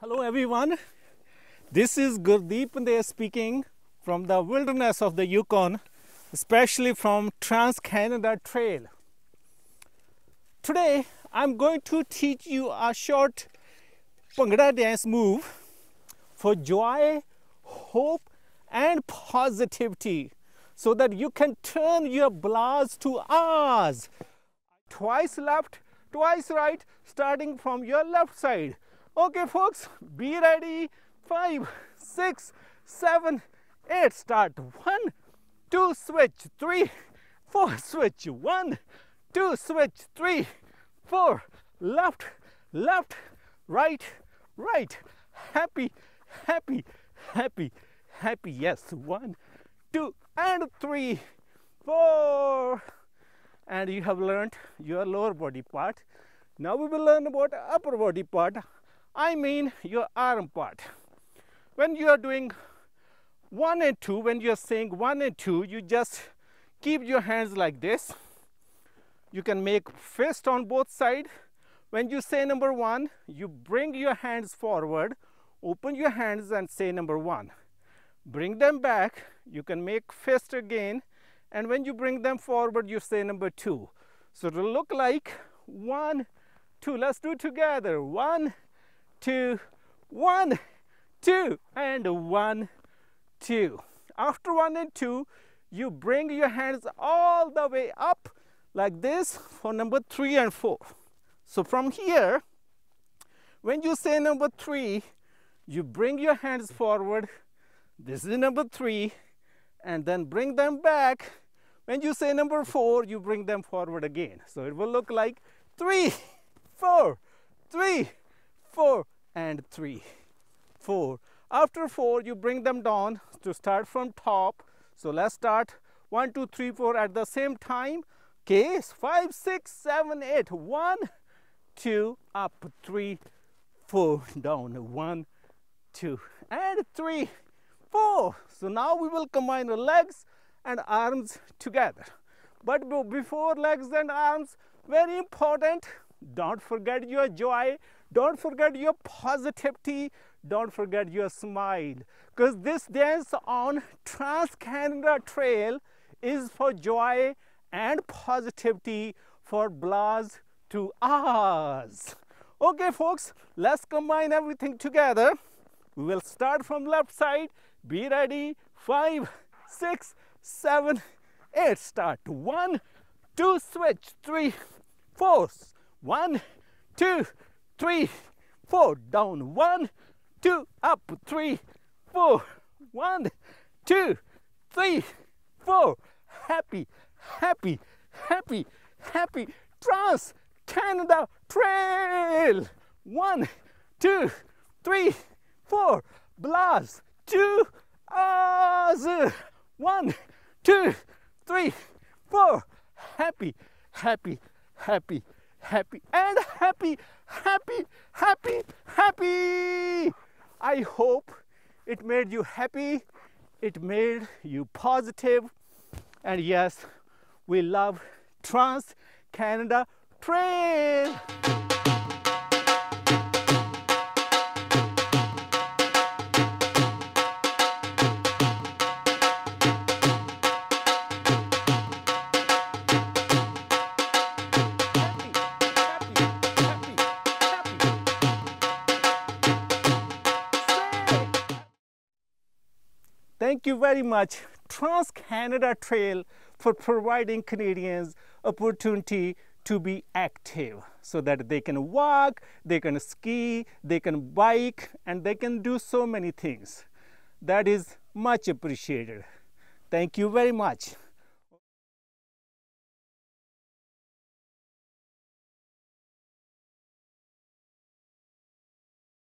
Hello everyone. This is Gurdeep Pandher speaking from the wilderness of the Yukon, especially from Trans Canada Trail. Today I'm going to teach you a short Bhangra dance move for joy, hope, and positivity so that you can turn your blahs to ahs. Twice left, twice right, starting from your left side. Okay, folks, be ready. Five, six, seven, eight. Start. One, two, switch. Three, four, switch. One, two, switch. Three, four. Left, left, right, right. Happy, happy, happy, happy. Yes. One, two, and three, four. And you have learned your lower body part. Now we will learn about upper body part. I mean your arm part. When you are doing one and two, when you are saying one and two, you just keep your hands like this. You can make fist on both sides. When you say number one, you bring your hands forward, open your hands and say number one. Bring them back, you can make fist again, and when you bring them forward, you say number two. So it'll look like one, two. Let's do it together. One, two, one, two, and one, two. After one and two, you bring your hands all the way up like this for number three and four. So from here, when you say number three, you bring your hands forward. This is number three, and then bring them back. When you say number four, you bring them forward again. So it will look like three, four, three, four, and three, four. After four, you bring them down to start from top. So let's start one, two, three, four at the same time. Okay, five, six, seven, eight. One, two, up, three, four, down. One, two, and three, four. So now we will combine the legs and arms together. But before legs and arms, very important, don't forget your joy. Don't forget your positivity. Don't forget your smile. Because this dance on Trans Canada Trail is for joy and positivity for blahs to ahs. Okay, folks, let's combine everything together. We will start from left side. Be ready. Five, six, seven, eight. Start. One, two, switch. Three, four, one, two, three, four. Down. One, two, up. Three, four. One, two, three, four. Happy, happy, happy, happy. Trans Canada Trail. One, two, three, four. Blahs. Two. Ahs. One, two, three, four. Happy, happy, happy, happy, and happy, happy, happy, happy. I hope it made you happy, it made you positive, and yes, we love Trans Canada Trail. Thank you very much, Trans Canada Trail, for providing Canadians opportunity to be active so that they can walk, they can ski, they can bike, and they can do so many things. That is much appreciated. Thank you very much.